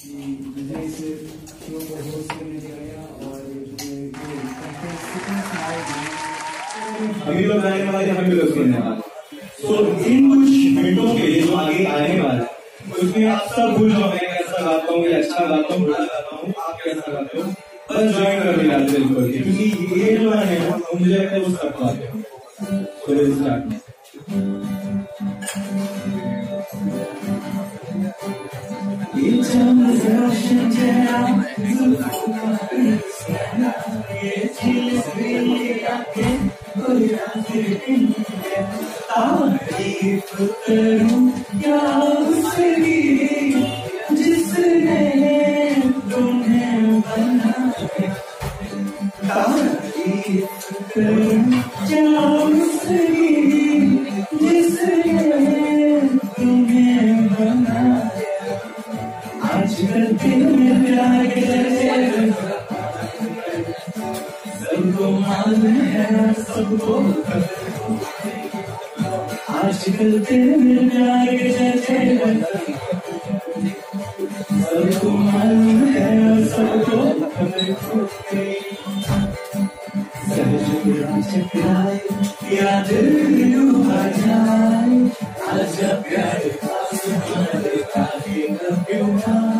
मुझे इस शो को होस्ट करने दिया गया और मुझे अभी आने वाले हम भी लोग सुनने वाले। तो इन कुछ मिनटों के लिए जो आगे आने वाला है उसमें आप सब भूल जाओ मैं कैसा गाता हूँ या अच्छा गाता हूँ बुरा गाता हूँ आप कैसा गाते हो? बस ज्वाइन कर लेना दिल खोल के क्योंकि ये जो है मुझे लगता है वो सब पाते हो। 一场的世界啊，自负的比赛啊，也只为了给不让去理解，到底不得如要谁理？只是那冬天晚上，到底不得如。सबको मालूम है सबको आजकल में प्यार के जैसे सबको मालूम है सबको चकराए या डूबा जाए आजा प्यार आसमान काहे घबराए काहे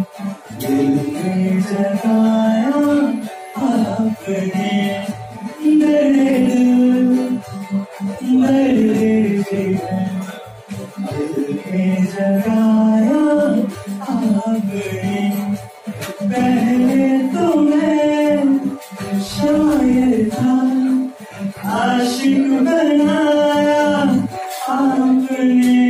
आशिक बन चुके हैं पहले तो मैं शायर था आशिक बनाया आपने